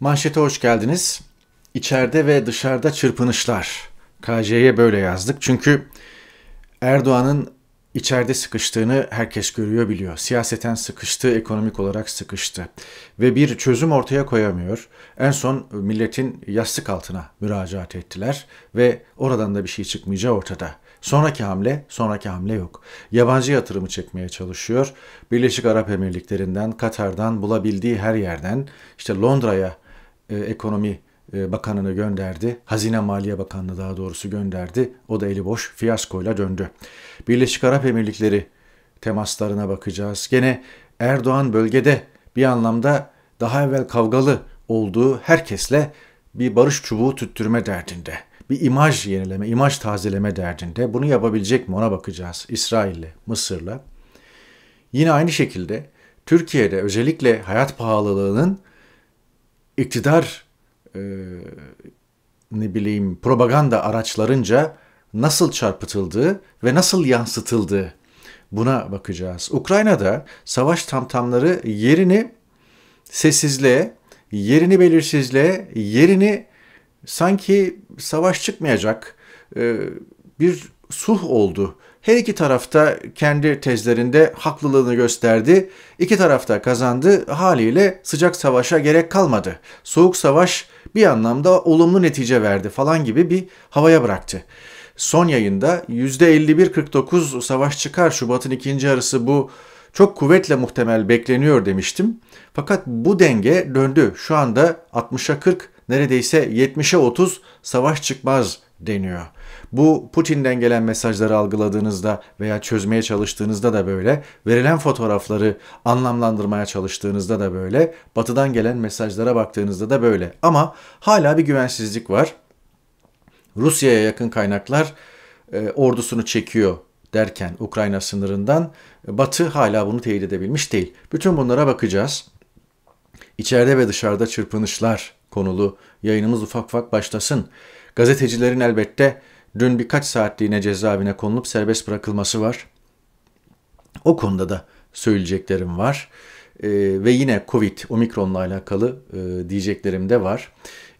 Manşete hoş geldiniz. İçeride ve dışarıda çırpınışlar. KJ'ye böyle yazdık. Çünkü Erdoğan'ın içeride sıkıştığını herkes görüyor biliyor. Siyaseten sıkıştı, ekonomik olarak sıkıştı. Ve bir çözüm ortaya koyamıyor. En son milletin yastık altına müracaat ettiler ve oradan da bir şey çıkmayacağı ortada. Sonraki hamle, sonraki hamle yok. Yabancı yatırımı çekmeye çalışıyor. Birleşik Arap Emirlikleri'nden, Katar'dan bulabildiği her yerden işte Londra'ya e, ekonomi e, bakanını gönderdi. Hazine Maliye Bakanlığı daha doğrusu gönderdi. O da eli boş fiyaskoyla döndü. Birleşik Arap Emirlikleri temaslarına bakacağız. Gene Erdoğan bölgede bir anlamda daha evvel kavgalı olduğu herkesle bir barış çubuğu tüttürme derdinde. Bir imaj yenileme, imaj tazeleme derdinde. Bunu yapabilecek mi ona bakacağız. İsrail'le, Mısır'la. Yine aynı şekilde Türkiye'de özellikle hayat pahalılığının iktidar e, ne bileyim propaganda araçlarınca nasıl çarpıtıldığı ve nasıl yansıtıldığı buna bakacağız. Ukrayna'da savaş tamtamları yerini sessizliğe, yerini belirsizliğe, yerini sanki savaş çıkmayacak e, bir sulh oldu. Her iki tarafta kendi tezlerinde haklılığını gösterdi. İki tarafta kazandı. Haliyle sıcak savaşa gerek kalmadı. Soğuk savaş bir anlamda olumlu netice verdi falan gibi bir havaya bıraktı. Son yayında %51-49 savaş çıkar Şubat'ın ikinci yarısı bu çok kuvvetle muhtemel bekleniyor demiştim. Fakat bu denge döndü. Şu anda 60'a 40 neredeyse 70'e 30 savaş çıkmaz deniyor. Bu Putin'den gelen mesajları algıladığınızda veya çözmeye çalıştığınızda da böyle, verilen fotoğrafları anlamlandırmaya çalıştığınızda da böyle, batıdan gelen mesajlara baktığınızda da böyle. Ama hala bir güvensizlik var. Rusya'ya yakın kaynaklar e, ordusunu çekiyor derken Ukrayna sınırından Batı hala bunu teyit edebilmiş değil. Bütün bunlara bakacağız. İçeride ve dışarıda çırpınışlar konulu yayınımız ufak ufak başlasın. Gazetecilerin elbette dün birkaç saatliğine cezaevine konulup serbest bırakılması var. O konuda da söyleyeceklerim var. E, ve yine Covid, Omikron'la alakalı e, diyeceklerim de var.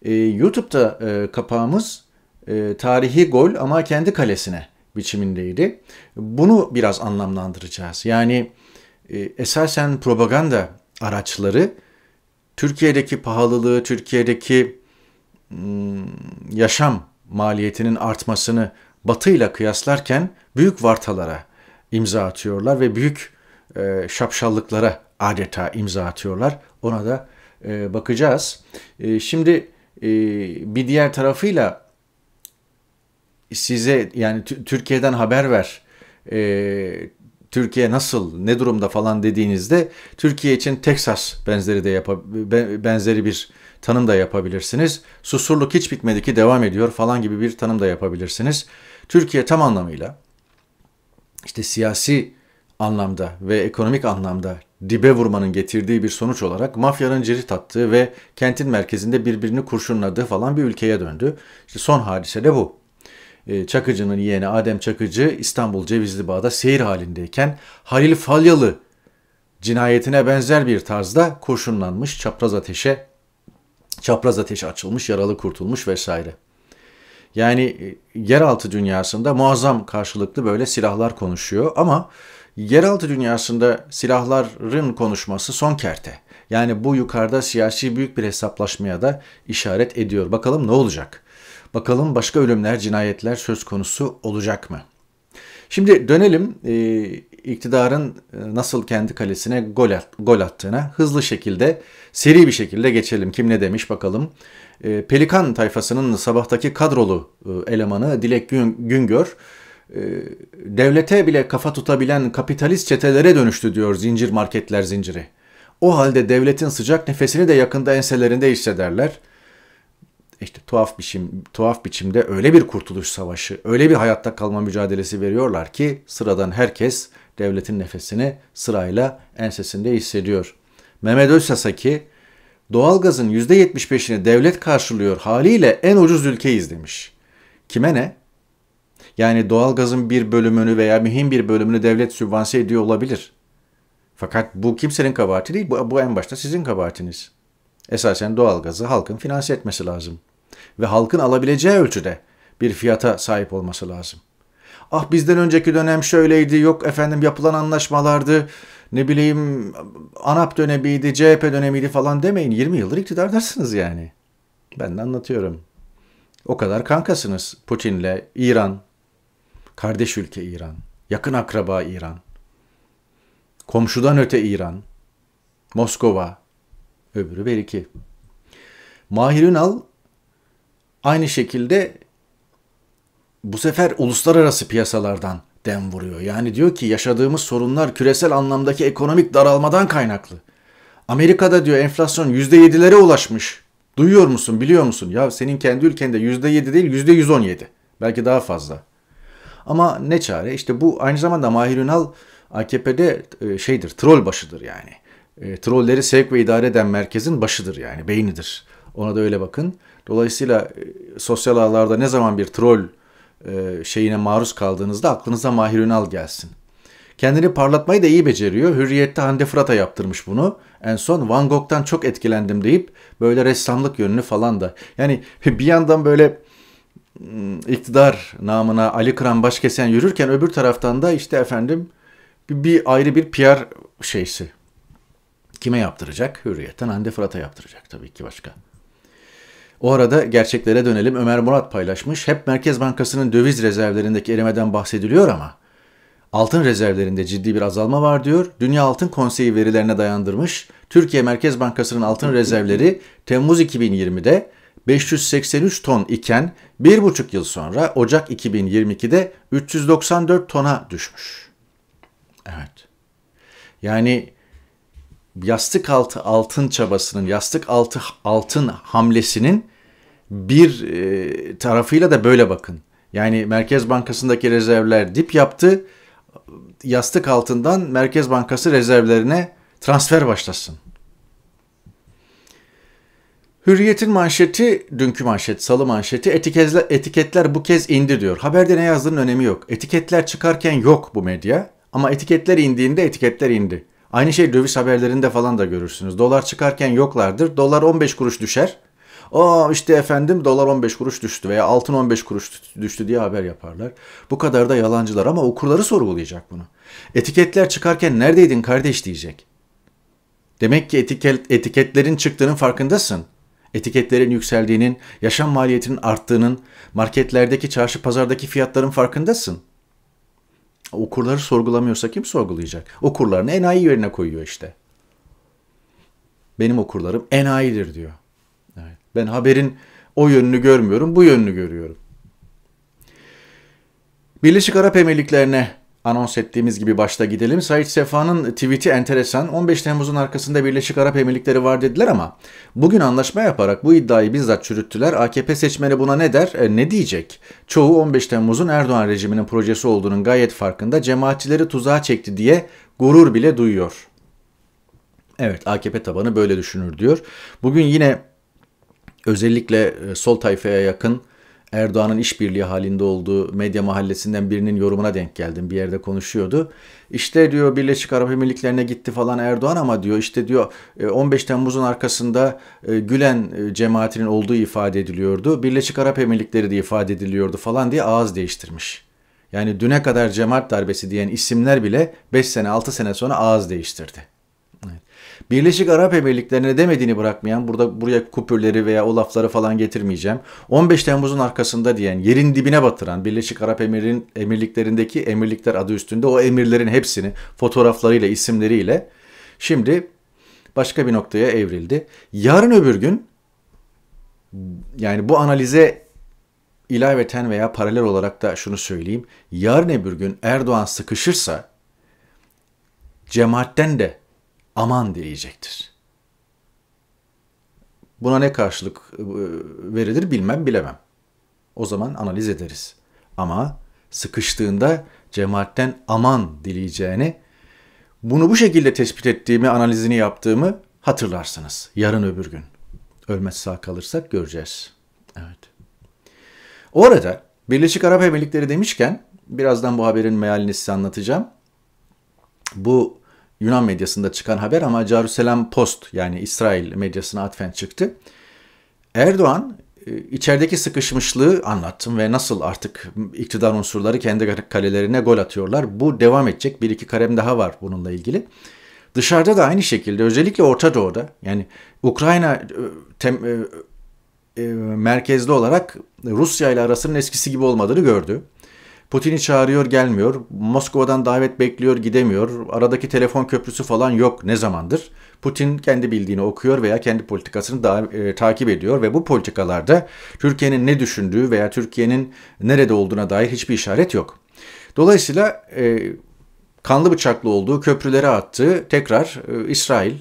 E, YouTube'da e, kapağımız e, tarihi gol ama kendi kalesine biçimindeydi. Bunu biraz anlamlandıracağız. Yani e, esasen propaganda araçları Türkiye'deki pahalılığı, Türkiye'deki Hmm, yaşam maliyetinin artmasını Batı ile kıyaslarken büyük vartalara imza atıyorlar ve büyük e, şapşallıklara adeta imza atıyorlar. Ona da e, bakacağız. E, şimdi e, bir diğer tarafıyla size yani Türkiye'den haber ver. E, Türkiye nasıl, ne durumda falan dediğinizde Türkiye için Texas benzeri de yap benzeri bir tanım da yapabilirsiniz. Susurluk hiç bitmedi ki devam ediyor falan gibi bir tanım da yapabilirsiniz. Türkiye tam anlamıyla işte siyasi anlamda ve ekonomik anlamda dibe vurmanın getirdiği bir sonuç olarak mafyanın cirit attığı ve kentin merkezinde birbirini kurşunladığı falan bir ülkeye döndü. İşte son hadise de bu. Ee, Çakıcı'nın yeğeni Adem Çakıcı İstanbul Cevizli Bağ'da seyir halindeyken Halil Falyalı cinayetine benzer bir tarzda kurşunlanmış çapraz ateşe çapraz ateş açılmış, yaralı kurtulmuş vesaire. Yani e, yeraltı dünyasında muazzam karşılıklı böyle silahlar konuşuyor ama yeraltı dünyasında silahların konuşması son kerte. Yani bu yukarıda siyasi büyük bir hesaplaşmaya da işaret ediyor. Bakalım ne olacak? Bakalım başka ölümler, cinayetler söz konusu olacak mı? Şimdi dönelim e, iktidarın e, nasıl kendi kalesine gol, at, gol attığına hızlı şekilde, seri bir şekilde geçelim. Kim ne demiş bakalım. E, Pelikan tayfasının sabahtaki kadrolu e, elemanı Dilek Güngör, e, devlete bile kafa tutabilen kapitalist çetelere dönüştü diyor zincir marketler zinciri. O halde devletin sıcak nefesini de yakında enselerinde hissederler işte tuhaf biçim tuhaf biçimde öyle bir kurtuluş savaşı, öyle bir hayatta kalma mücadelesi veriyorlar ki sıradan herkes devletin nefesini sırayla ensesinde hissediyor. Mehmet Özsasaki doğalgazın %75'ini devlet karşılıyor haliyle en ucuz ülkeyiz demiş. Kime ne? Yani doğalgazın bir bölümünü veya mühim bir bölümünü devlet sübvanse ediyor olabilir. Fakat bu kimsenin kabahati değil, bu, bu en başta sizin kabahatiniz. Esasen doğalgazı halkın finanse etmesi lazım. Ve halkın alabileceği ölçüde bir fiyata sahip olması lazım. Ah bizden önceki dönem şöyleydi, yok efendim yapılan anlaşmalardı, ne bileyim ANAP dönemiydi, CHP dönemiydi falan demeyin. 20 yıldır iktidardasınız yani. Ben de anlatıyorum. O kadar kankasınız Putin'le İran, kardeş ülke İran, yakın akraba İran, komşudan öte İran, Moskova, öbürü belki. Mahir Ünal aynı şekilde bu sefer uluslararası piyasalardan dem vuruyor. Yani diyor ki yaşadığımız sorunlar küresel anlamdaki ekonomik daralmadan kaynaklı. Amerika'da diyor enflasyon %7'lere ulaşmış. Duyuyor musun, biliyor musun? Ya senin kendi ülkende %7 değil %117. Belki daha fazla. Ama ne çare? İşte bu aynı zamanda Mahir Ünal AKP'de e, şeydir, troll başıdır yani. E, trolleri sevk ve idare eden merkezin başıdır yani, beynidir. Ona da öyle bakın. Dolayısıyla e, sosyal ağlarda ne zaman bir troll e, şeyine maruz kaldığınızda aklınıza Mahir Ünal gelsin. Kendini parlatmayı da iyi beceriyor. Hürriyet'te Hande Fırat'a yaptırmış bunu. En son Van Gogh'tan çok etkilendim deyip böyle ressamlık yönünü falan da. Yani bir yandan böyle ıı, iktidar namına Ali Kıran Başkesen yürürken öbür taraftan da işte efendim bir, bir ayrı bir PR şeysi. Kime yaptıracak? Hürriyet'ten Hande Fırat'a yaptıracak tabii ki başka. O arada gerçeklere dönelim. Ömer Murat paylaşmış. Hep Merkez Bankası'nın döviz rezervlerindeki erimeden bahsediliyor ama altın rezervlerinde ciddi bir azalma var diyor. Dünya Altın Konseyi verilerine dayandırmış. Türkiye Merkez Bankası'nın altın rezervleri Temmuz 2020'de 583 ton iken bir buçuk yıl sonra Ocak 2022'de 394 tona düşmüş. Evet. Yani yastık altı altın çabasının, yastık altı altın hamlesinin bir e, tarafıyla da böyle bakın. Yani Merkez Bankası'ndaki rezervler dip yaptı. Yastık altından Merkez Bankası rezervlerine transfer başlasın. Hürriyet'in manşeti, dünkü manşet, salı manşeti, etiketler, etiketler bu kez indi diyor. Haberde ne yazdığının önemi yok. Etiketler çıkarken yok bu medya ama etiketler indiğinde etiketler indi. Aynı şey döviz haberlerinde falan da görürsünüz. Dolar çıkarken yoklardır. Dolar 15 kuruş düşer. Aa işte efendim dolar 15 kuruş düştü veya altın 15 kuruş düştü diye haber yaparlar. Bu kadar da yalancılar ama okurları sorgulayacak bunu. Etiketler çıkarken neredeydin kardeş diyecek. Demek ki etiket, etiketlerin çıktığının farkındasın. Etiketlerin yükseldiğinin, yaşam maliyetinin arttığının, marketlerdeki çarşı pazardaki fiyatların farkındasın. Okurları sorgulamıyorsa kim sorgulayacak? Okurlarını enayi yerine koyuyor işte. Benim okurlarım enayidir diyor. Evet. Ben haberin o yönünü görmüyorum, bu yönünü görüyorum. Birleşik Arap Emirlikleri'ne anons ettiğimiz gibi başta gidelim. Said Sefa'nın tweet'i enteresan. 15 Temmuz'un arkasında Birleşik Arap Emirlikleri var dediler ama bugün anlaşma yaparak bu iddiayı bizzat çürüttüler. AKP seçmeni buna ne der? E, ne diyecek? Çoğu 15 Temmuz'un Erdoğan rejiminin projesi olduğunun gayet farkında. Cemaatçileri tuzağa çekti diye gurur bile duyuyor. Evet AKP tabanı böyle düşünür diyor. Bugün yine özellikle e, sol tayfaya yakın Erdoğan'ın işbirliği halinde olduğu medya mahallesinden birinin yorumuna denk geldim. Bir yerde konuşuyordu. İşte diyor Birleşik Arap Emirlikleri'ne gitti falan Erdoğan ama diyor işte diyor 15 e, Temmuz'un arkasında e, Gülen e, cemaatinin olduğu ifade ediliyordu. Birleşik Arap Emirlikleri de ifade ediliyordu falan diye ağız değiştirmiş. Yani düne kadar cemaat darbesi diyen isimler bile 5 sene 6 sene sonra ağız değiştirdi. Birleşik Arap Emirlikleri'ne demediğini bırakmayan, burada buraya kupürleri veya o lafları falan getirmeyeceğim. 15 Temmuz'un arkasında diyen, yerin dibine batıran Birleşik Arap Emir'in emirliklerindeki emirlikler adı üstünde o emirlerin hepsini fotoğraflarıyla, isimleriyle şimdi başka bir noktaya evrildi. Yarın öbür gün yani bu analize ilaveten veya paralel olarak da şunu söyleyeyim. Yarın öbür gün Erdoğan sıkışırsa cemaatten de aman diyecektir. Buna ne karşılık e, verilir bilmem bilemem. O zaman analiz ederiz. Ama sıkıştığında cemaatten aman dileyeceğini, bunu bu şekilde tespit ettiğimi, analizini yaptığımı hatırlarsınız. Yarın öbür gün. Ölmez sağ kalırsak göreceğiz. Evet. Orada Birleşik Arap Emirlikleri demişken birazdan bu haberin mealini size anlatacağım. Bu Yunan medyasında çıkan haber ama Jerusalem Post yani İsrail medyasına atfen çıktı. Erdoğan e, içerideki sıkışmışlığı anlattım ve nasıl artık iktidar unsurları kendi kalelerine gol atıyorlar. Bu devam edecek. Bir iki karem daha var bununla ilgili. Dışarıda da aynı şekilde özellikle Orta Doğu'da yani Ukrayna e, tem, e, e, merkezli olarak Rusya ile arasının eskisi gibi olmadığını gördü. Putin'i çağırıyor gelmiyor. Moskova'dan davet bekliyor gidemiyor. Aradaki telefon köprüsü falan yok ne zamandır. Putin kendi bildiğini okuyor veya kendi politikasını da, e, takip ediyor ve bu politikalarda Türkiye'nin ne düşündüğü veya Türkiye'nin nerede olduğuna dair hiçbir işaret yok. Dolayısıyla e, kanlı bıçaklı olduğu köprülere attığı tekrar e, İsrail,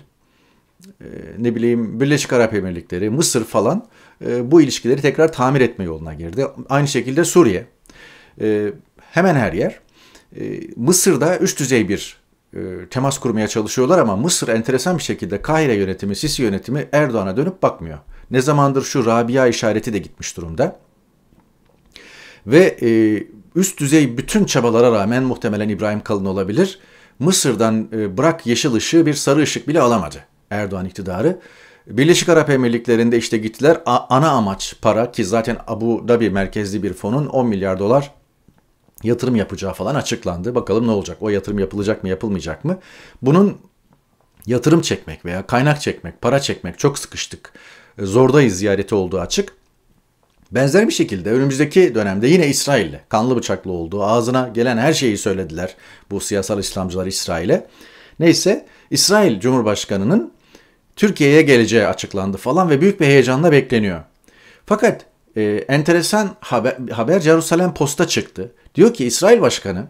e, ne bileyim Birleşik Arap Emirlikleri, Mısır falan e, bu ilişkileri tekrar tamir etme yoluna girdi. Aynı şekilde Suriye. E, hemen her yer. E, Mısır'da üst düzey bir e, temas kurmaya çalışıyorlar ama Mısır enteresan bir şekilde Kahire yönetimi, Sisi yönetimi Erdoğan'a dönüp bakmıyor. Ne zamandır şu Rabia işareti de gitmiş durumda. Ve e, üst düzey bütün çabalara rağmen muhtemelen İbrahim Kalın olabilir. Mısır'dan e, bırak yeşil ışığı bir sarı ışık bile alamadı Erdoğan iktidarı. Birleşik Arap Emirlikleri'nde işte gittiler. A- ana amaç para ki zaten Abu Dhabi merkezli bir fonun 10 milyar dolar yatırım yapacağı falan açıklandı. Bakalım ne olacak? O yatırım yapılacak mı, yapılmayacak mı? Bunun yatırım çekmek veya kaynak çekmek, para çekmek çok sıkıştık. Zordayız ziyareti olduğu açık. Benzer bir şekilde önümüzdeki dönemde yine İsrail'le kanlı bıçaklı olduğu ağzına gelen her şeyi söylediler bu siyasal İslamcılar İsrail'e. Neyse İsrail Cumhurbaşkanı'nın Türkiye'ye geleceği açıklandı falan ve büyük bir heyecanla bekleniyor. Fakat e, enteresan haber, haber Jerusalem Post'a çıktı. Diyor ki İsrail Başkanı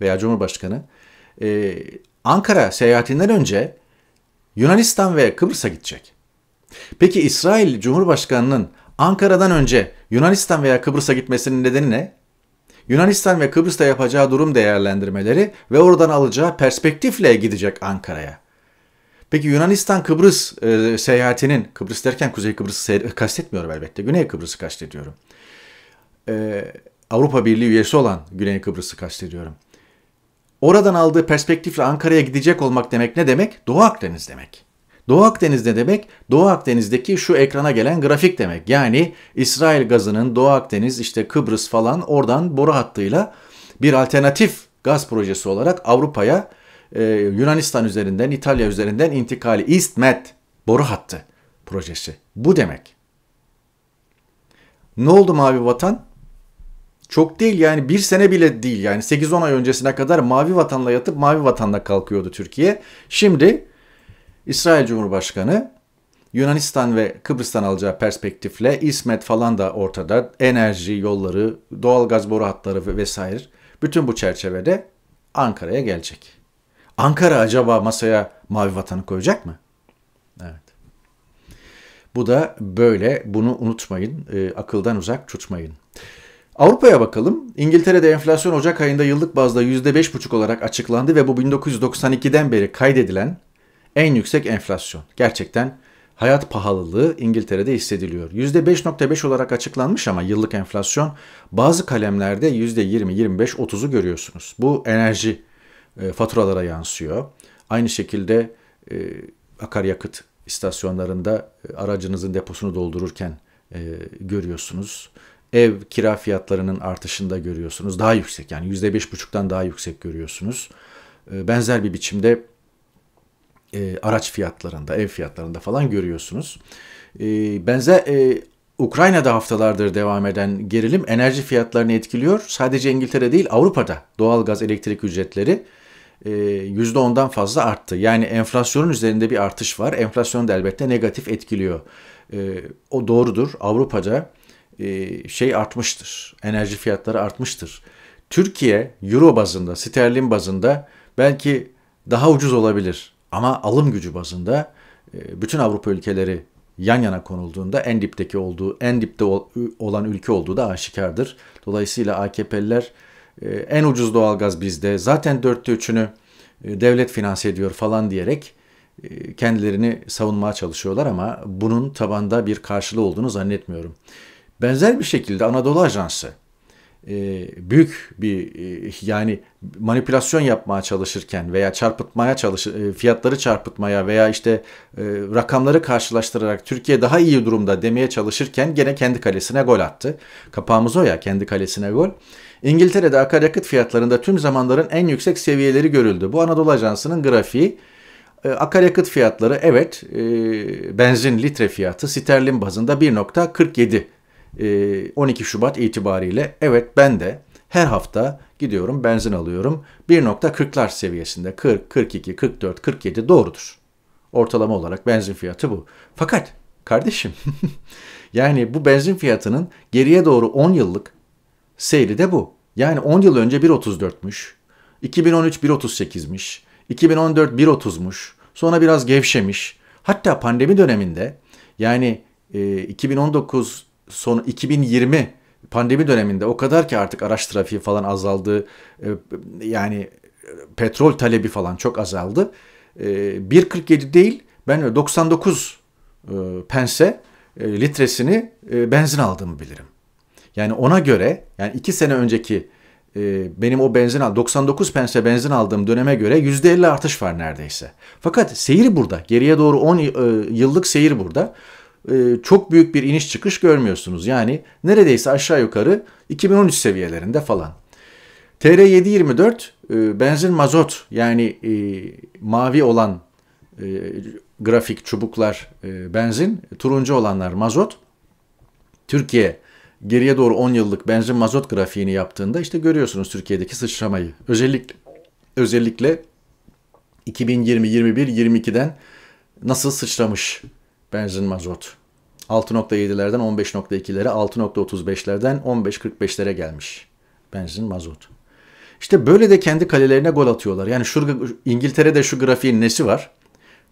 veya Cumhurbaşkanı e, Ankara seyahatinden önce Yunanistan ve Kıbrıs'a gidecek. Peki İsrail Cumhurbaşkanı'nın Ankara'dan önce Yunanistan veya Kıbrıs'a gitmesinin nedeni ne? Yunanistan ve Kıbrıs'ta yapacağı durum değerlendirmeleri ve oradan alacağı perspektifle gidecek Ankara'ya. Peki Yunanistan Kıbrıs e, seyahatinin, Kıbrıs derken Kuzey Kıbrıs'ı kastetmiyorum elbette, Güney Kıbrıs'ı kastediyorum. E, Avrupa Birliği üyesi olan Güney Kıbrıs'ı kastediyorum. Oradan aldığı perspektifle Ankara'ya gidecek olmak demek ne demek? Doğu Akdeniz demek. Doğu Akdeniz ne demek? Doğu Akdeniz'deki şu ekrana gelen grafik demek. Yani İsrail gazının Doğu Akdeniz işte Kıbrıs falan oradan boru hattıyla bir alternatif gaz projesi olarak Avrupa'ya e, Yunanistan üzerinden İtalya üzerinden intikali East boru hattı projesi. Bu demek. Ne oldu Mavi Vatan? Çok değil yani bir sene bile değil yani 8-10 ay öncesine kadar Mavi Vatan'la yatıp Mavi Vatan'la kalkıyordu Türkiye. Şimdi İsrail Cumhurbaşkanı Yunanistan ve Kıbrıs'tan alacağı perspektifle İsmet falan da ortada. Enerji yolları, doğal gaz boru hatları vesaire. Bütün bu çerçevede Ankara'ya gelecek. Ankara acaba masaya mavi vatanı koyacak mı? Evet. Bu da böyle. Bunu unutmayın. E, akıldan uzak tutmayın. Avrupa'ya bakalım. İngiltere'de enflasyon Ocak ayında yıllık bazda %5,5 olarak açıklandı ve bu 1992'den beri kaydedilen en yüksek enflasyon. Gerçekten hayat pahalılığı İngiltere'de hissediliyor. %5.5 olarak açıklanmış ama yıllık enflasyon bazı kalemlerde %20, 25, 30'u görüyorsunuz. Bu enerji e, faturalara yansıyor. Aynı şekilde e, akaryakıt istasyonlarında e, aracınızın deposunu doldururken e, görüyorsunuz. Ev kira fiyatlarının artışında görüyorsunuz. Daha yüksek yani %5,5'tan daha yüksek görüyorsunuz. Benzer bir biçimde araç fiyatlarında, ev fiyatlarında falan görüyorsunuz. Benzer Ukrayna'da haftalardır devam eden gerilim enerji fiyatlarını etkiliyor. Sadece İngiltere değil Avrupa'da doğal gaz elektrik ücretleri %10'dan fazla arttı. Yani enflasyonun üzerinde bir artış var. Enflasyon da elbette negatif etkiliyor. O doğrudur. Avrupa'da şey artmıştır. Enerji fiyatları artmıştır. Türkiye euro bazında, sterlin bazında belki daha ucuz olabilir. Ama alım gücü bazında e, bütün Avrupa ülkeleri yan yana konulduğunda en dipteki olduğu, en dipte olan ülke olduğu da aşikardır. Dolayısıyla AKP'liler e, en ucuz doğalgaz bizde, zaten dörtte üçünü e, devlet finanse ediyor falan diyerek kendilerini savunmaya çalışıyorlar ama bunun tabanda bir karşılığı olduğunu zannetmiyorum. Benzer bir şekilde Anadolu Ajansı e, büyük bir e, yani manipülasyon yapmaya çalışırken veya çarpıtmaya çalış e, fiyatları çarpıtmaya veya işte e, rakamları karşılaştırarak Türkiye daha iyi durumda demeye çalışırken gene kendi kalesine gol attı. Kapağımız o ya kendi kalesine gol. İngiltere'de akaryakıt fiyatlarında tüm zamanların en yüksek seviyeleri görüldü. Bu Anadolu Ajansı'nın grafiği. E, akaryakıt fiyatları evet e, benzin litre fiyatı sterlin bazında 1.47 12 e, Şubat itibariyle evet ben de her hafta gidiyorum benzin alıyorum 1.40'lar seviyesinde 40, 42, 44, 47 doğrudur. Ortalama olarak benzin fiyatı bu. Fakat kardeşim yani bu benzin fiyatının geriye doğru 10 yıllık seyri de bu. Yani 10 yıl önce 1.34'müş. 2013 1.38'miş. 2014 1.30'muş. Sonra biraz gevşemiş. Hatta pandemi döneminde yani e, 2019 son 2020 pandemi döneminde o kadar ki artık araç trafiği falan azaldı. E, yani petrol talebi falan çok azaldı. E, 1.47 değil ben 99 e, pense e, litresini e, benzin aldığımı bilirim. Yani ona göre yani 2 sene önceki e, benim o benzin al 99 pense benzin aldığım döneme göre %50 artış var neredeyse. Fakat seyir burada. Geriye doğru 10 e, yıllık seyir burada. E, çok büyük bir iniş çıkış görmüyorsunuz. Yani neredeyse aşağı yukarı 2013 seviyelerinde falan. TR 724 benzin mazot yani mavi olan grafik çubuklar benzin, turuncu olanlar mazot. Türkiye geriye doğru 10 yıllık benzin mazot grafiğini yaptığında işte görüyorsunuz Türkiye'deki sıçramayı. Özellikle özellikle 2020, 21, 22'den nasıl sıçramış benzin mazot. 6.7'lerden 15.2'lere, 6.35'lerden 15.45'lere gelmiş benzin mazot. İşte böyle de kendi kalelerine gol atıyorlar. Yani şu İngiltere'de şu grafiğin nesi var?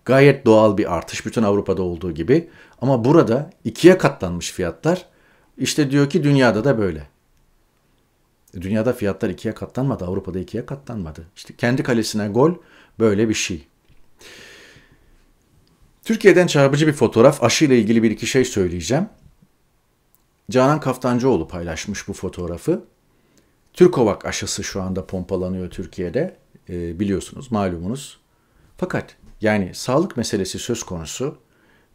Gayet doğal bir artış bütün Avrupa'da olduğu gibi. Ama burada ikiye katlanmış fiyatlar işte diyor ki dünyada da böyle. Dünyada fiyatlar ikiye katlanmadı. Avrupa'da ikiye katlanmadı. İşte kendi kalesine gol böyle bir şey. Türkiye'den çarpıcı bir fotoğraf. Aşı ile ilgili bir iki şey söyleyeceğim. Canan Kaftancıoğlu paylaşmış bu fotoğrafı. Türkovak aşısı şu anda pompalanıyor Türkiye'de. E, biliyorsunuz, malumunuz. Fakat yani sağlık meselesi söz konusu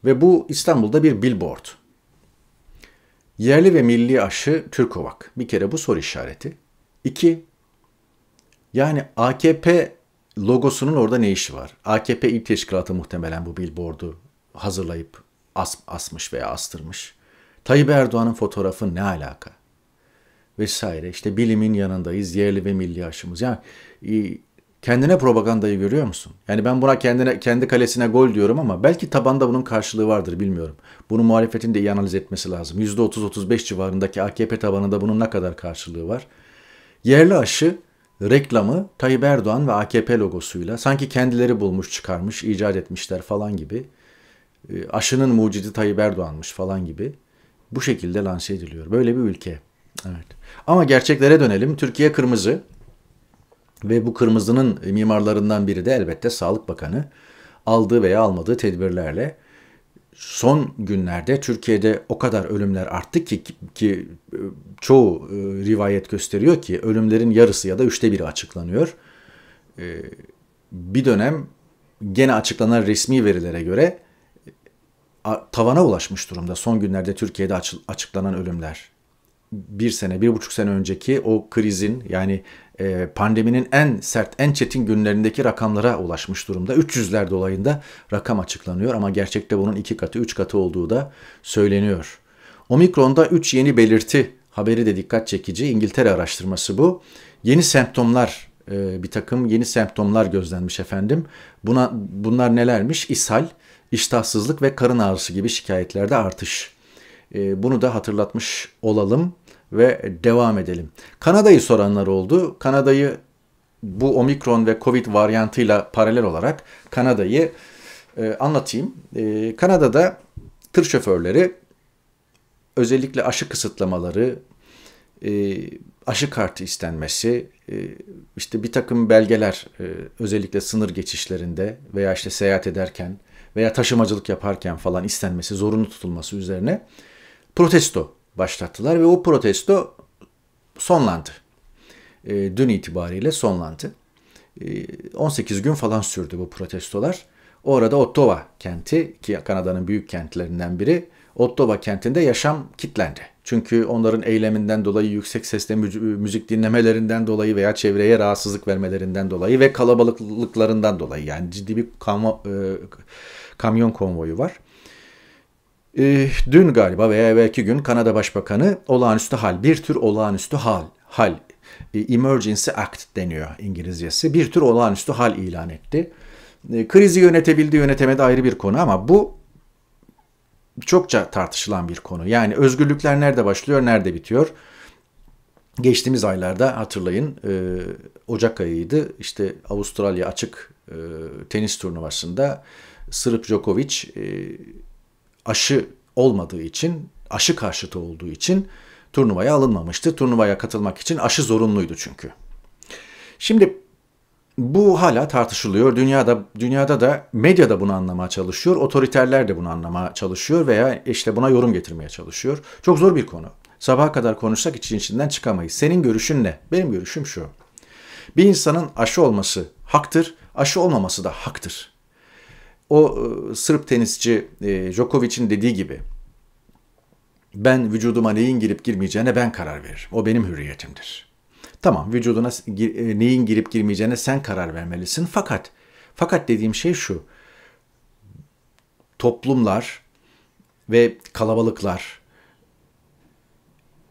ve bu İstanbul'da bir billboard. Yerli ve milli aşı Türkovak. Bir kere bu soru işareti. İki, yani AKP logosunun orada ne işi var? AKP İl Teşkilatı muhtemelen bu billboardu hazırlayıp as, asmış veya astırmış. Tayyip Erdoğan'ın fotoğrafı ne alaka? Vesaire. İşte bilimin yanındayız, yerli ve milli aşımız. Yani e, kendine propagandayı görüyor musun? Yani ben buna kendine kendi kalesine gol diyorum ama belki tabanda bunun karşılığı vardır bilmiyorum. Bunu muhalefetin de iyi analiz etmesi lazım. %30-35 civarındaki AKP tabanında bunun ne kadar karşılığı var? Yerli aşı reklamı Tayyip Erdoğan ve AKP logosuyla sanki kendileri bulmuş çıkarmış, icat etmişler falan gibi. E, aşının mucidi Tayyip Erdoğan'mış falan gibi. Bu şekilde lanse ediliyor. Böyle bir ülke. Evet. Ama gerçeklere dönelim. Türkiye kırmızı. Ve bu kırmızının mimarlarından biri de elbette Sağlık Bakanı aldığı veya almadığı tedbirlerle son günlerde Türkiye'de o kadar ölümler arttı ki, ki çoğu e, rivayet gösteriyor ki ölümlerin yarısı ya da üçte biri açıklanıyor. E, bir dönem gene açıklanan resmi verilere göre tavana ulaşmış durumda son günlerde Türkiye'de açıklanan ölümler bir sene, bir buçuk sene önceki o krizin yani e, pandeminin en sert, en çetin günlerindeki rakamlara ulaşmış durumda. 300'ler dolayında rakam açıklanıyor ama gerçekte bunun iki katı, üç katı olduğu da söyleniyor. Omikron'da 3 yeni belirti haberi de dikkat çekici. İngiltere araştırması bu. Yeni semptomlar, e, bir takım yeni semptomlar gözlenmiş efendim. Buna Bunlar nelermiş? İshal, iştahsızlık ve karın ağrısı gibi şikayetlerde artış. E, bunu da hatırlatmış olalım ve devam edelim. Kanada'yı soranlar oldu. Kanada'yı bu omikron ve covid varyantıyla paralel olarak Kanada'yı e, anlatayım. E, Kanada'da tır şoförleri özellikle aşı kısıtlamaları, e, aşı kartı istenmesi, e, işte bir takım belgeler e, özellikle sınır geçişlerinde veya işte seyahat ederken veya taşımacılık yaparken falan istenmesi, zorunlu tutulması üzerine protesto başlattılar ve o protesto sonlandı. E, dün itibariyle sonlandı. E, 18 gün falan sürdü bu protestolar. Orada Ottawa kenti ki Kanada'nın büyük kentlerinden biri Ottawa kentinde yaşam kitlendi. Çünkü onların eyleminden dolayı, yüksek sesle müzik dinlemelerinden dolayı veya çevreye rahatsızlık vermelerinden dolayı ve kalabalıklıklarından dolayı yani ciddi bir e, kamyon konvoyu var. E, dün galiba veya belki gün Kanada Başbakanı olağanüstü hal, bir tür olağanüstü hal, hal, e, emergency act deniyor İngilizcesi, bir tür olağanüstü hal ilan etti. E, krizi yönetebildi yönetemedi ayrı bir konu ama bu çokça tartışılan bir konu. Yani özgürlükler nerede başlıyor, nerede bitiyor? Geçtiğimiz aylarda hatırlayın e, Ocak ayıydı. İşte Avustralya açık e, tenis turnuvasında Sırp Djokovic e, aşı olmadığı için, aşı karşıtı olduğu için turnuvaya alınmamıştı. Turnuvaya katılmak için aşı zorunluydu çünkü. Şimdi bu hala tartışılıyor. Dünyada dünyada da medya da bunu anlamaya çalışıyor. Otoriterler de bunu anlamaya çalışıyor veya işte buna yorum getirmeye çalışıyor. Çok zor bir konu. Sabaha kadar konuşsak için içinden çıkamayız. Senin görüşün ne? Benim görüşüm şu. Bir insanın aşı olması haktır, aşı olmaması da haktır. O e, Sırp tenisçi e, Djokovic'in dediği gibi ben vücuduma neyin girip girmeyeceğine ben karar veririm. O benim hürriyetimdir. Tamam vücuduna e, neyin girip girmeyeceğine sen karar vermelisin. Fakat fakat dediğim şey şu. Toplumlar ve kalabalıklar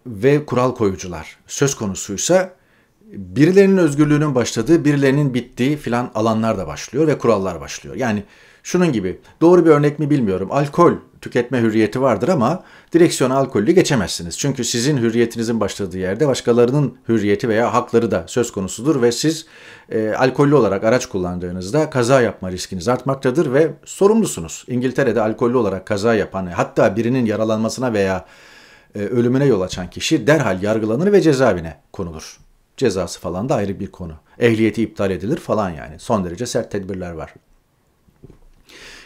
ve kural koyucular söz konusuysa birilerinin özgürlüğünün başladığı, birilerinin bittiği filan alanlar da başlıyor ve kurallar başlıyor. Yani Şunun gibi doğru bir örnek mi bilmiyorum. Alkol tüketme hürriyeti vardır ama direksiyona alkollü geçemezsiniz. Çünkü sizin hürriyetinizin başladığı yerde başkalarının hürriyeti veya hakları da söz konusudur ve siz e, alkollü olarak araç kullandığınızda kaza yapma riskiniz artmaktadır ve sorumlusunuz. İngiltere'de alkollü olarak kaza yapan hatta birinin yaralanmasına veya e, ölümüne yol açan kişi derhal yargılanır ve cezaevine konulur. Cezası falan da ayrı bir konu. Ehliyeti iptal edilir falan yani. Son derece sert tedbirler var.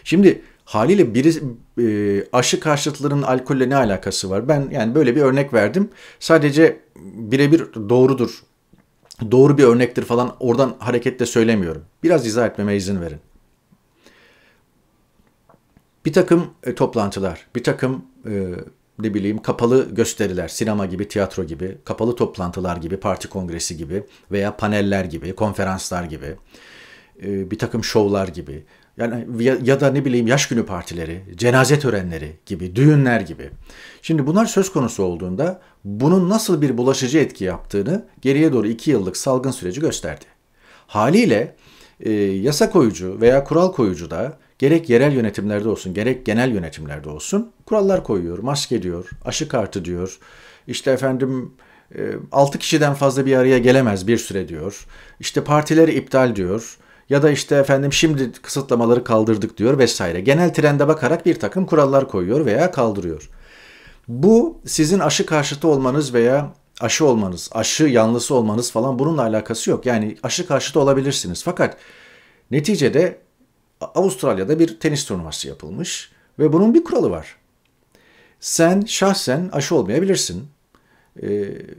Şimdi haliyle biri e, aşı karşıtlarının alkolle ne alakası var? Ben yani böyle bir örnek verdim. Sadece birebir doğrudur, doğru bir örnektir falan oradan hareketle söylemiyorum. Biraz izah etmeme izin verin. Bir takım e, toplantılar, bir takım e, ne bileyim kapalı gösteriler, sinema gibi, tiyatro gibi, kapalı toplantılar gibi, parti kongresi gibi veya paneller gibi, konferanslar gibi, e, bir takım şovlar gibi yani ya, ya da ne bileyim yaş günü partileri, cenaze törenleri gibi, düğünler gibi. Şimdi bunlar söz konusu olduğunda bunun nasıl bir bulaşıcı etki yaptığını geriye doğru iki yıllık salgın süreci gösterdi. Haliyle e, yasa koyucu veya kural koyucu da gerek yerel yönetimlerde olsun gerek genel yönetimlerde olsun kurallar koyuyor. Maske diyor, aşı kartı diyor, işte efendim 6 e, kişiden fazla bir araya gelemez bir süre diyor. İşte partileri iptal diyor ya da işte efendim şimdi kısıtlamaları kaldırdık diyor vesaire. Genel trende bakarak bir takım kurallar koyuyor veya kaldırıyor. Bu sizin aşı karşıtı olmanız veya aşı olmanız, aşı yanlısı olmanız falan bununla alakası yok. Yani aşı karşıtı olabilirsiniz. Fakat neticede Avustralya'da bir tenis turnuvası yapılmış ve bunun bir kuralı var. Sen şahsen aşı olmayabilirsin. Ee,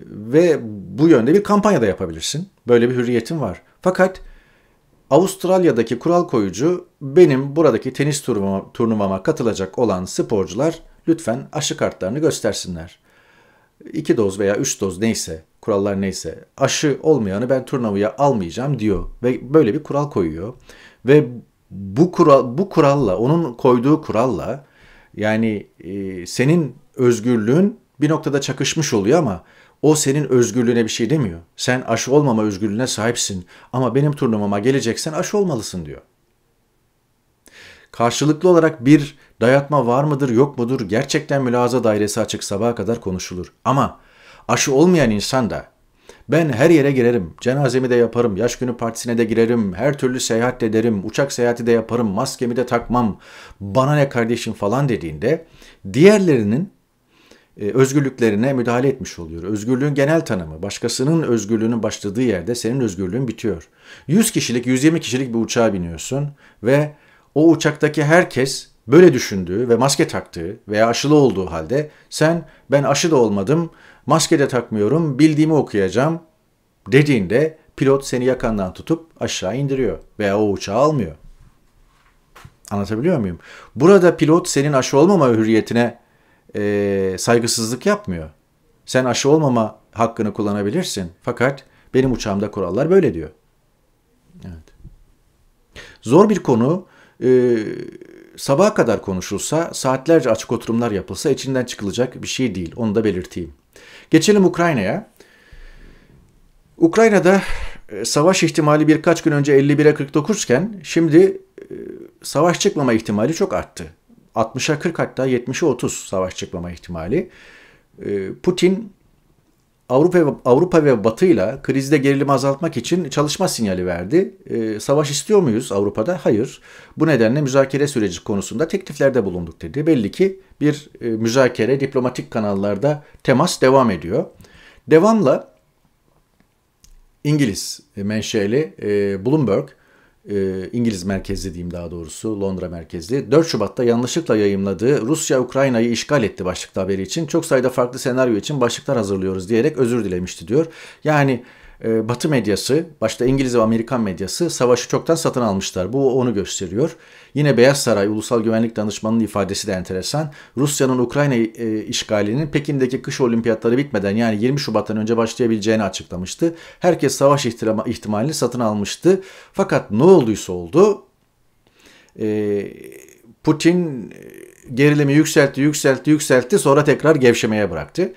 ve bu yönde bir kampanya da yapabilirsin. Böyle bir hürriyetin var. Fakat Avustralya'daki kural koyucu benim buradaki tenis turnuvama, turnuvama katılacak olan sporcular lütfen aşı kartlarını göstersinler. 2 doz veya 3 doz neyse, kurallar neyse aşı olmayanı ben turnuvaya almayacağım diyor ve böyle bir kural koyuyor. Ve bu kural bu kuralla, onun koyduğu kuralla yani e, senin özgürlüğün bir noktada çakışmış oluyor ama o senin özgürlüğüne bir şey demiyor. Sen aşı olmama özgürlüğüne sahipsin ama benim turnuvama geleceksen aşı olmalısın diyor. Karşılıklı olarak bir dayatma var mıdır yok mudur gerçekten mülaza dairesi açık sabaha kadar konuşulur. Ama aşı olmayan insan da ben her yere girerim, cenazemi de yaparım, yaş günü partisine de girerim, her türlü seyahat de ederim, uçak seyahati de yaparım, maskemi de takmam, bana ne kardeşim falan dediğinde diğerlerinin özgürlüklerine müdahale etmiş oluyor. Özgürlüğün genel tanımı, başkasının özgürlüğünün başladığı yerde senin özgürlüğün bitiyor. 100 kişilik, 120 kişilik bir uçağa biniyorsun ve o uçaktaki herkes böyle düşündüğü ve maske taktığı veya aşılı olduğu halde sen ben aşı da olmadım, maske de takmıyorum, bildiğimi okuyacağım dediğinde pilot seni yakandan tutup aşağı indiriyor veya o uçağı almıyor. Anlatabiliyor muyum? Burada pilot senin aşı olmama hürriyetine e, saygısızlık yapmıyor. Sen aşı olmama hakkını kullanabilirsin. Fakat benim uçağımda kurallar böyle diyor. Evet. Zor bir konu. E, sabaha kadar konuşulsa, saatlerce açık oturumlar yapılsa içinden çıkılacak bir şey değil. Onu da belirteyim. Geçelim Ukrayna'ya. Ukrayna'da e, savaş ihtimali birkaç gün önce 51'e 49 iken şimdi e, savaş çıkmama ihtimali çok arttı. 60'a 40 hatta 70'e 30 savaş çıkmama ihtimali. E, Putin Avrupa Avrupa ve Batı ile krizde gerilimi azaltmak için çalışma sinyali verdi. E, savaş istiyor muyuz Avrupa'da? Hayır. Bu nedenle müzakere süreci konusunda tekliflerde bulunduk dedi. Belli ki bir e, müzakere diplomatik kanallarda temas devam ediyor. Devamla İngiliz menşeli e, Bloomberg e, İngiliz merkezli diyeyim daha doğrusu Londra merkezli 4 Şubat'ta yanlışlıkla yayımladığı Rusya Ukrayna'yı işgal etti başlıklı haberi için çok sayıda farklı senaryo için başlıklar hazırlıyoruz diyerek özür dilemişti diyor. Yani ee, Batı medyası, başta İngiliz ve Amerikan medyası savaşı çoktan satın almışlar. Bu onu gösteriyor. Yine Beyaz Saray Ulusal Güvenlik Danışmanı'nın ifadesi de enteresan. Rusya'nın Ukrayna e, işgalinin Pekin'deki kış olimpiyatları bitmeden yani 20 Şubat'tan önce başlayabileceğini açıklamıştı. Herkes savaş ihtimalini satın almıştı. Fakat ne olduysa oldu. Ee, Putin e, gerilimi yükseltti, yükseltti, yükseltti sonra tekrar gevşemeye bıraktı.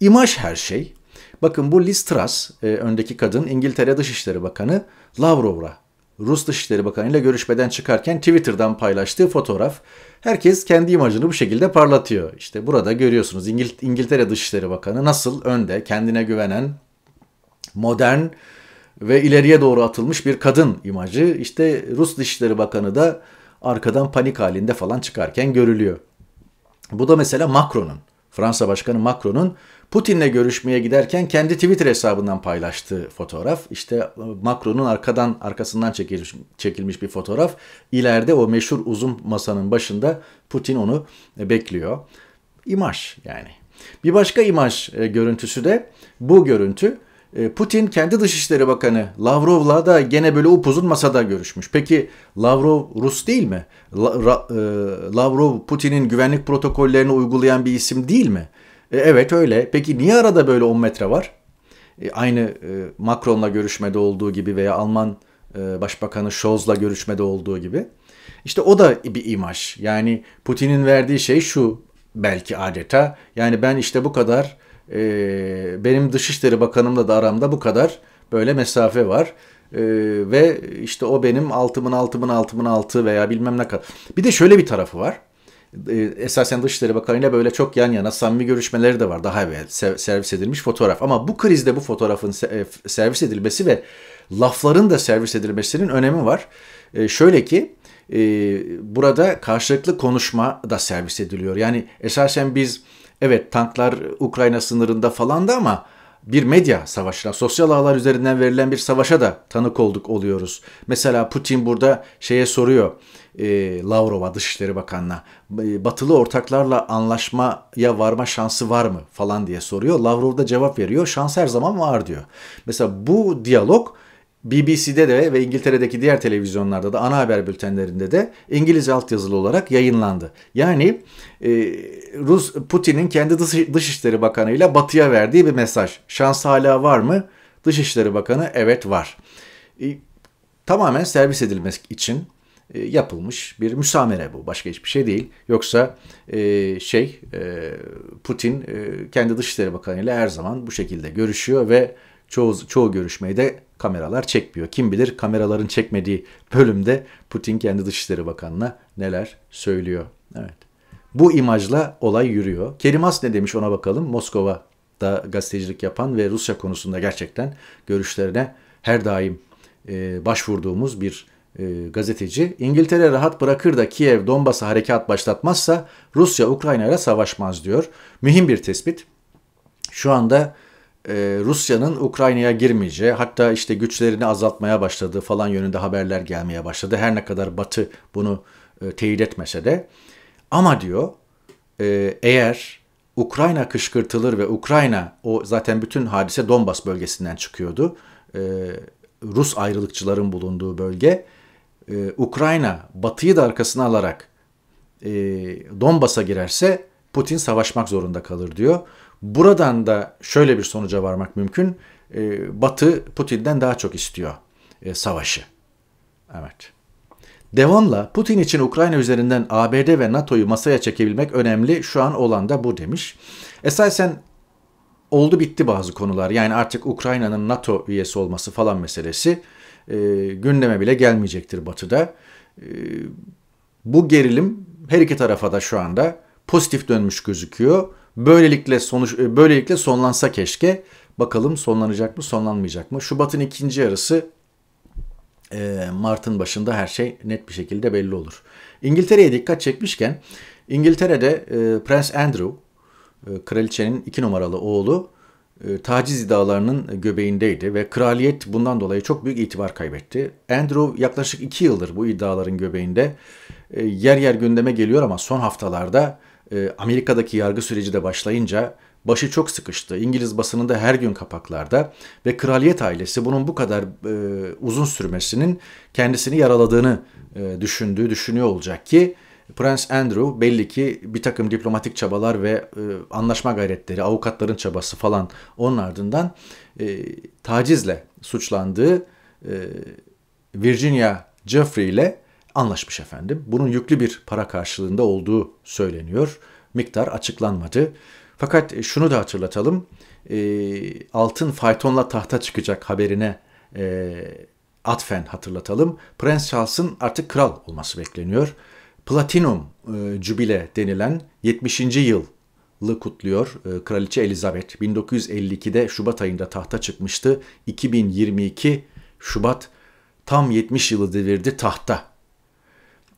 İmaj her şey. Bakın bu Liz Truss, e, öndeki kadın İngiltere Dışişleri Bakanı Lavrov'la Rus Dışişleri Bakanı ile görüşmeden çıkarken Twitter'dan paylaştığı fotoğraf. Herkes kendi imajını bu şekilde parlatıyor. İşte burada görüyorsunuz İngil- İngiltere Dışişleri Bakanı nasıl önde, kendine güvenen, modern ve ileriye doğru atılmış bir kadın imajı. İşte Rus Dışişleri Bakanı da arkadan panik halinde falan çıkarken görülüyor. Bu da mesela Macron'un, Fransa Başkanı Macron'un Putin'le görüşmeye giderken kendi Twitter hesabından paylaştığı fotoğraf. İşte e, Macron'un arkadan arkasından çekilmiş, çekilmiş bir fotoğraf. İleride o meşhur uzun masanın başında Putin onu e, bekliyor. İmaj yani. Bir başka imaj e, görüntüsü de bu görüntü. Putin kendi Dışişleri Bakanı Lavrov'la da gene böyle upuzun masada görüşmüş. Peki Lavrov Rus değil mi? Lavrov Putin'in güvenlik protokollerini uygulayan bir isim değil mi? E, evet öyle. Peki niye arada böyle 10 metre var? E, aynı e, Macron'la görüşmede olduğu gibi veya Alman e, Başbakanı Scholz'la görüşmede olduğu gibi. İşte o da bir imaj. Yani Putin'in verdiği şey şu belki adeta. Yani ben işte bu kadar e, benim Dışişleri Bakanımla da aramda bu kadar böyle mesafe var. Ee, ve işte o benim altımın altımın altımın altı veya bilmem ne kadar. Bir de şöyle bir tarafı var esasen Dışişleri Bakanı ile böyle çok yan yana samimi görüşmeleri de var daha evvel servis edilmiş fotoğraf. Ama bu krizde bu fotoğrafın e, servis edilmesi ve lafların da servis edilmesinin önemi var. E, şöyle ki burada karşılıklı konuşma da servis ediliyor. Yani esasen biz evet tanklar Ukrayna sınırında falan da ama bir medya savaşına, sosyal ağlar üzerinden verilen bir savaşa da tanık olduk oluyoruz. Mesela Putin burada şeye soruyor e, Lavrov'a Dışişleri Bakanı'na batılı ortaklarla anlaşmaya varma şansı var mı falan diye soruyor. Lavrov da cevap veriyor. Şans her zaman var diyor. Mesela bu diyalog BBC'de de ve İngiltere'deki diğer televizyonlarda da ana haber bültenlerinde de İngilizce altyazılı olarak yayınlandı. Yani e, Rus Putin'in kendi dış, Dışişleri Bakanı ile Batı'ya verdiği bir mesaj. Şans hala var mı? Dışişleri Bakanı evet var. E, tamamen servis edilmek için yapılmış bir müsamere bu. Başka hiçbir şey değil. Yoksa e, şey e, Putin e, kendi Dışişleri Bakanı ile her zaman bu şekilde görüşüyor ve çoğu çoğu görüşmeyi de kameralar çekmiyor. Kim bilir kameraların çekmediği bölümde Putin kendi Dışişleri Bakanı'na neler söylüyor. Evet. Bu imajla olay yürüyor. Kerim As ne demiş ona bakalım. Moskova'da gazetecilik yapan ve Rusya konusunda gerçekten görüşlerine her daim e, başvurduğumuz bir e, gazeteci. İngiltere rahat bırakır da Kiev Donbas'a harekat başlatmazsa Rusya Ukrayna ile savaşmaz diyor. Mühim bir tespit. Şu anda e, Rusya'nın Ukrayna'ya girmeyeceği hatta işte güçlerini azaltmaya başladığı falan yönünde haberler gelmeye başladı. Her ne kadar Batı bunu e, teyit etmese de. Ama diyor e, eğer Ukrayna kışkırtılır ve Ukrayna o zaten bütün hadise Donbas bölgesinden çıkıyordu. E, Rus ayrılıkçıların bulunduğu bölge. E, Ukrayna batıyı da arkasına alarak e, Donbas'a girerse Putin savaşmak zorunda kalır diyor. Buradan da şöyle bir sonuca varmak mümkün. E, Batı Putin'den daha çok istiyor e, savaşı. Evet. Devamla Putin için Ukrayna üzerinden ABD ve NATO'yu masaya çekebilmek önemli. Şu an olan da bu demiş. Esasen oldu bitti bazı konular. Yani artık Ukrayna'nın NATO üyesi olması falan meselesi e, gündeme bile gelmeyecektir Batı'da. E, bu gerilim her iki tarafa da şu anda pozitif dönmüş gözüküyor. Böylelikle sonuç e, böylelikle sonlansa keşke. Bakalım sonlanacak mı, sonlanmayacak mı? Şubat'ın ikinci yarısı e, Mart'ın başında her şey net bir şekilde belli olur. İngiltere'ye dikkat çekmişken İngiltere'de e, Prince Andrew, kraliçenin iki numaralı oğlu taciz iddialarının göbeğindeydi ve kraliyet bundan dolayı çok büyük itibar kaybetti. Andrew yaklaşık iki yıldır bu iddiaların göbeğinde e, yer yer gündeme geliyor ama son haftalarda e, Amerika'daki yargı süreci de başlayınca başı çok sıkıştı. İngiliz basınında her gün kapaklarda ve kraliyet ailesi bunun bu kadar e, uzun sürmesinin kendisini yaraladığını e, düşündüğü, düşünüyor olacak ki Prince Andrew belli ki bir takım diplomatik çabalar ve e, anlaşma gayretleri, avukatların çabası falan onun ardından e, tacizle suçlandığı e, Virginia Jeffrey ile anlaşmış efendim. Bunun yüklü bir para karşılığında olduğu söyleniyor. Miktar açıklanmadı. Fakat şunu da hatırlatalım. E, altın faytonla tahta çıkacak haberine e, atfen hatırlatalım. Prens Charles'ın artık kral olması bekleniyor. Platinum e, Jubile denilen 70. yılı kutluyor e, Kraliçe Elizabeth. 1952'de Şubat ayında tahta çıkmıştı. 2022 Şubat tam 70 yılı devirdi tahta.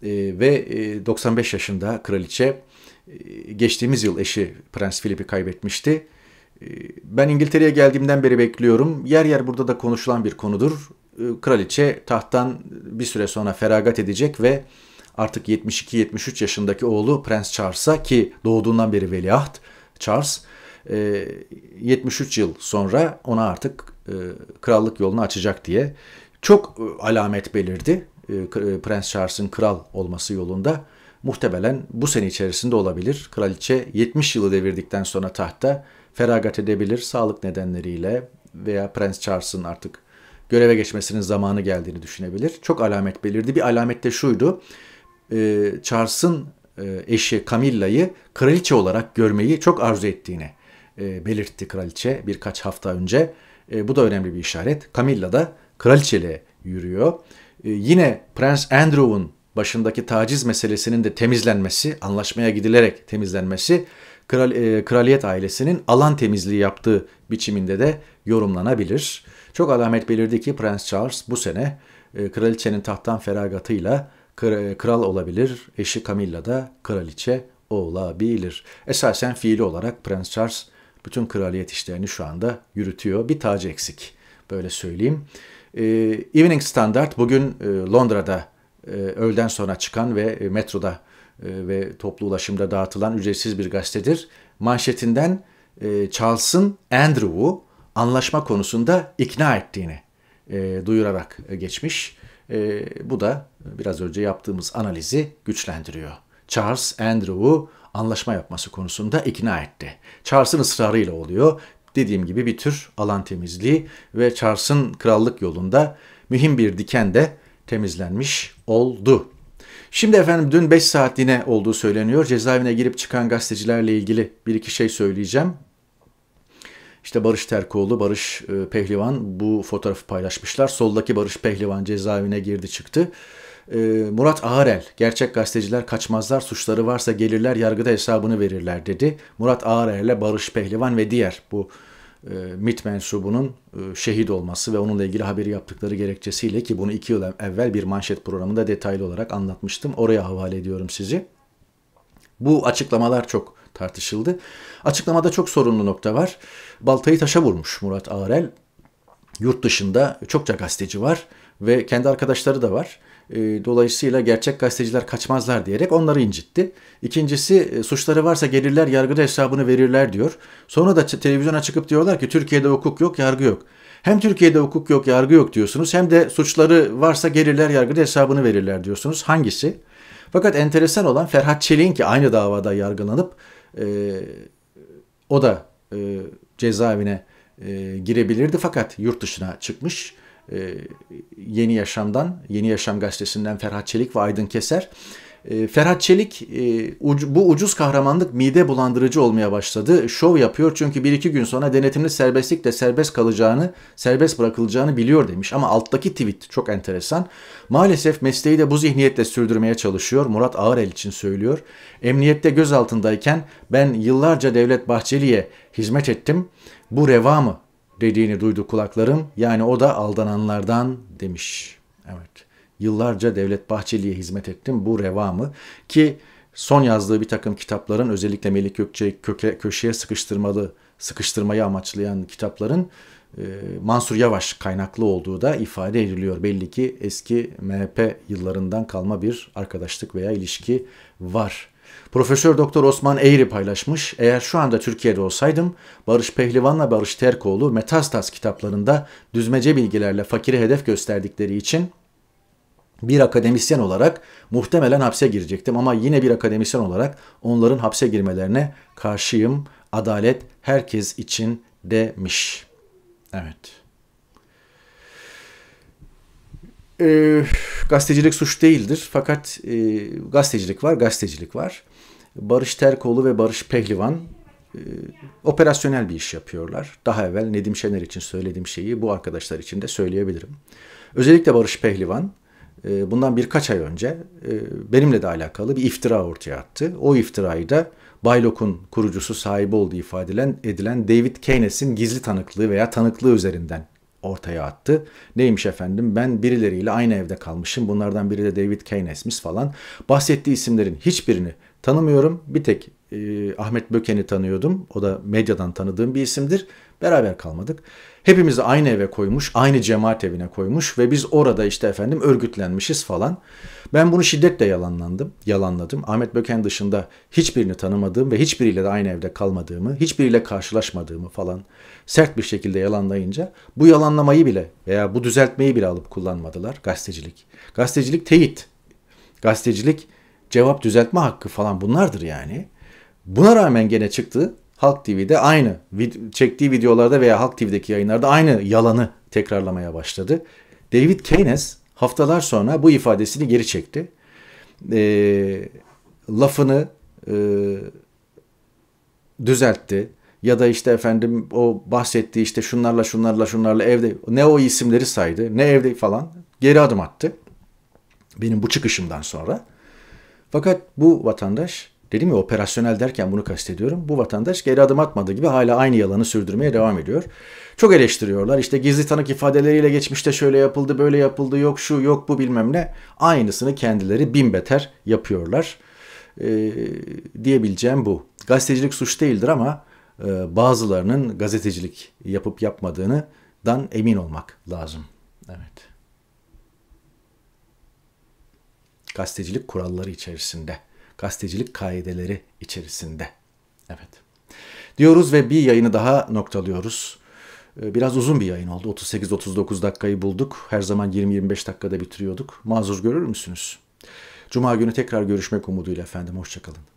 E, ve e, 95 yaşında kraliçe e, geçtiğimiz yıl eşi Prens Philip'i kaybetmişti. E, ben İngiltere'ye geldiğimden beri bekliyorum. Yer yer burada da konuşulan bir konudur. E, kraliçe tahttan bir süre sonra feragat edecek ve artık 72-73 yaşındaki oğlu Prens Charles'a ki doğduğundan beri veliaht Charles 73 yıl sonra ona artık krallık yolunu açacak diye çok alamet belirdi Prens Charles'ın kral olması yolunda muhtemelen bu sene içerisinde olabilir. Kraliçe 70 yılı devirdikten sonra tahta feragat edebilir sağlık nedenleriyle veya Prens Charles'ın artık göreve geçmesinin zamanı geldiğini düşünebilir. Çok alamet belirdi. Bir alamet de şuydu. E, Charles'ın e, eşi Camilla'yı kraliçe olarak görmeyi çok arzu ettiğini e, belirtti kraliçe birkaç hafta önce. Bu da önemli bir işaret. Camilla da kraliçeliğe yürüyor. Yine Prens Andrew'un başındaki taciz meselesinin de temizlenmesi, anlaşmaya gidilerek temizlenmesi kral, e, kraliyet ailesinin alan temizliği yaptığı biçiminde de yorumlanabilir. Çok alamet belirdi ki Prens Charles bu sene e, kraliçenin tahttan feragatıyla kral olabilir. Eşi Camilla da kraliçe olabilir. Esasen fiili olarak Prens Charles bütün kraliyet işlerini şu anda yürütüyor. Bir tacı eksik. Böyle söyleyeyim. Ee, Evening Standard bugün e, Londra'da e, öğleden sonra çıkan ve e, metroda e, ve toplu ulaşımda dağıtılan ücretsiz bir gazetedir. Manşetinden Charles'ın Andrew'u anlaşma konusunda ikna ettiğini duyurarak geçmiş. Bu da biraz önce yaptığımız analizi güçlendiriyor. Charles Andrew'u anlaşma yapması konusunda ikna etti. Charles'ın ısrarıyla oluyor. Dediğim gibi bir tür alan temizliği ve Charles'ın krallık yolunda mühim bir diken de temizlenmiş oldu. Şimdi efendim dün 5 saatliğine olduğu söyleniyor. Cezaevine girip çıkan gazetecilerle ilgili bir iki şey söyleyeceğim. İşte Barış Terkoğlu, Barış e, Pehlivan bu fotoğrafı paylaşmışlar. Soldaki Barış Pehlivan cezaevine girdi çıktı. E, Murat Ağarel, gerçek gazeteciler kaçmazlar, suçları varsa gelirler, yargıda hesabını verirler dedi. Murat Ağarel'le Barış Pehlivan ve diğer bu e, MIT mensubunun e, şehit olması ve onunla ilgili haberi yaptıkları gerekçesiyle ki bunu iki yıl evvel bir manşet programında detaylı olarak anlatmıştım. Oraya havale ediyorum sizi. Bu açıklamalar çok tartışıldı. Açıklamada çok sorunlu nokta var. Baltayı taşa vurmuş Murat Ağrel. Yurt dışında çokça gazeteci var ve kendi arkadaşları da var. E, dolayısıyla gerçek gazeteciler kaçmazlar diyerek onları incitti. İkincisi e, suçları varsa gelirler yargıda hesabını verirler diyor. Sonra da televizyona çıkıp diyorlar ki Türkiye'de hukuk yok, yargı yok. Hem Türkiye'de hukuk yok, yargı yok diyorsunuz hem de suçları varsa gelirler yargıda hesabını verirler diyorsunuz. Hangisi? Fakat enteresan olan Ferhat Çelik'in ki aynı davada yargılanıp e, o da e, cezaevine e, girebilirdi fakat yurt dışına çıkmış. E, Yeni Yaşam'dan, Yeni Yaşam gazetesinden Ferhat Çelik ve Aydın Keser. E, Ferhat Çelik e, bu ucuz kahramanlık mide bulandırıcı olmaya başladı. Şov yapıyor çünkü bir iki gün sonra denetimli serbestlikle serbest kalacağını, serbest bırakılacağını biliyor demiş. Ama alttaki tweet çok enteresan. Maalesef mesleği de bu zihniyetle sürdürmeye çalışıyor. Murat Ağırel için söylüyor. Emniyette gözaltındayken ben yıllarca Devlet Bahçeli'ye hizmet ettim. Bu reva mı? dediğini duydu kulaklarım. Yani o da aldananlardan demiş. Evet. Yıllarca Devlet Bahçeli'ye hizmet ettim. Bu reva mı? Ki son yazdığı bir takım kitapların özellikle Melik Gökçe köke, köşeye sıkıştırmalı, sıkıştırmayı amaçlayan kitapların e, Mansur Yavaş kaynaklı olduğu da ifade ediliyor. Belli ki eski MHP yıllarından kalma bir arkadaşlık veya ilişki var. Profesör Doktor Osman Eğri paylaşmış. Eğer şu anda Türkiye'de olsaydım Barış Pehlivan'la Barış Terkoğlu Metastas kitaplarında düzmece bilgilerle fakiri hedef gösterdikleri için bir akademisyen olarak muhtemelen hapse girecektim ama yine bir akademisyen olarak onların hapse girmelerine karşıyım. Adalet herkes için demiş. Evet. E, gazetecilik suç değildir fakat e, gazetecilik var, gazetecilik var. Barış Terkoğlu ve Barış Pehlivan e, operasyonel bir iş yapıyorlar. Daha evvel Nedim Şener için söylediğim şeyi bu arkadaşlar için de söyleyebilirim. Özellikle Barış Pehlivan bundan birkaç ay önce e, benimle de alakalı bir iftira ortaya attı. O iftirayı da Baylok'un kurucusu sahibi olduğu ifade edilen David Keynes'in gizli tanıklığı veya tanıklığı üzerinden ortaya attı. Neymiş efendim ben birileriyle aynı evde kalmışım. Bunlardan biri de David Keynes'miş falan. Bahsettiği isimlerin hiçbirini tanımıyorum. Bir tek e, Ahmet Böken'i tanıyordum. O da medyadan tanıdığım bir isimdir. Beraber kalmadık. Hepimizi aynı eve koymuş, aynı cemaat evine koymuş ve biz orada işte efendim örgütlenmişiz falan. Ben bunu şiddetle yalanlandım, yalanladım. Ahmet Böken dışında hiçbirini tanımadığım ve hiçbiriyle de aynı evde kalmadığımı, hiçbiriyle karşılaşmadığımı falan sert bir şekilde yalanlayınca bu yalanlamayı bile veya bu düzeltmeyi bile alıp kullanmadılar gazetecilik. Gazetecilik teyit. Gazetecilik cevap düzeltme hakkı falan bunlardır yani. Buna rağmen gene çıktı Halk TV'de aynı çektiği videolarda veya Halk TV'deki yayınlarda aynı yalanı tekrarlamaya başladı. David Keynes haftalar sonra bu ifadesini geri çekti. E, lafını e, düzeltti ya da işte efendim o bahsettiği işte şunlarla şunlarla şunlarla evde ne o isimleri saydı ne evde falan geri adım attı. Benim bu çıkışımdan sonra. Fakat bu vatandaş Dedim ya operasyonel derken bunu kastediyorum. Bu vatandaş geri adım atmadığı gibi hala aynı yalanı sürdürmeye devam ediyor. Çok eleştiriyorlar. İşte gizli tanık ifadeleriyle geçmişte şöyle yapıldı, böyle yapıldı, yok şu, yok bu bilmem ne. Aynısını kendileri bin beter yapıyorlar. Ee, diyebileceğim bu. Gazetecilik suç değildir ama e, bazılarının gazetecilik yapıp yapmadığından emin olmak lazım. Evet. Gazetecilik kuralları içerisinde gazetecilik kaideleri içerisinde. Evet. Diyoruz ve bir yayını daha noktalıyoruz. Ee, biraz uzun bir yayın oldu. 38-39 dakikayı bulduk. Her zaman 20-25 dakikada bitiriyorduk. Mazur görür müsünüz? Cuma günü tekrar görüşmek umuduyla efendim. Hoşçakalın.